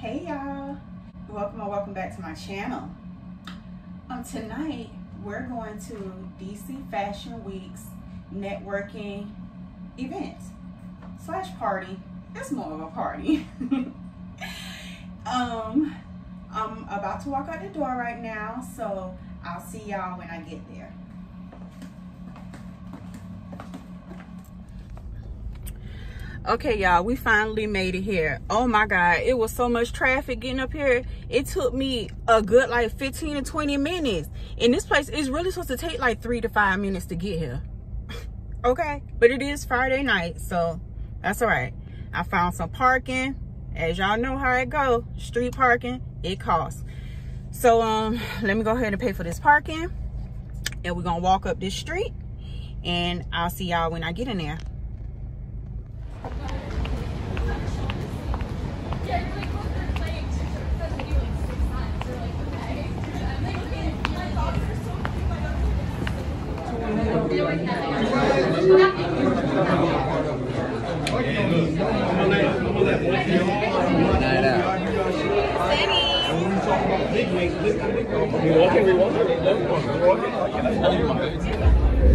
Hey y'all, welcome or welcome back to my channel. Um, tonight we're going to DC Fashion Week's networking event slash party. It's more of a party. um, I'm about to walk out the door right now, so I'll see y'all when I get there. Okay y'all we finally made it here. Oh my god it was so much traffic getting up here. It took me a good like 15 to 20 minutes. And this place is really supposed to take like three to five minutes to get here. Okay but it is friday night so that's all right. I found some parking. As y'all know how it go street parking it costs. So um let me go ahead and pay for this parking and we're gonna walk up this street and i'll see y'all when i get in there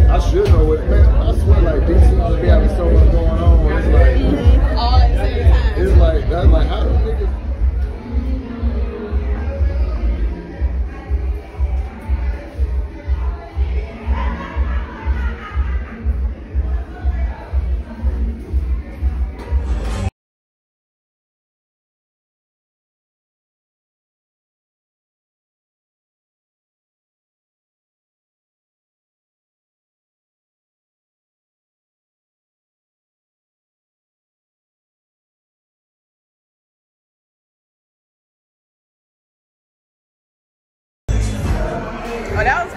I should know what man. I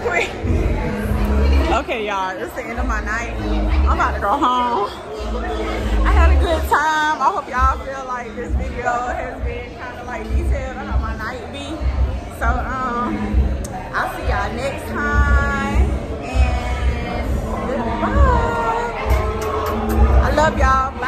okay, y'all, it's the end of my night. I'm about to go home. I had a good time. I hope y'all feel like this video has been kind of like detailed on how my night be. So, um, I'll see y'all next time. And goodbye. I love y'all.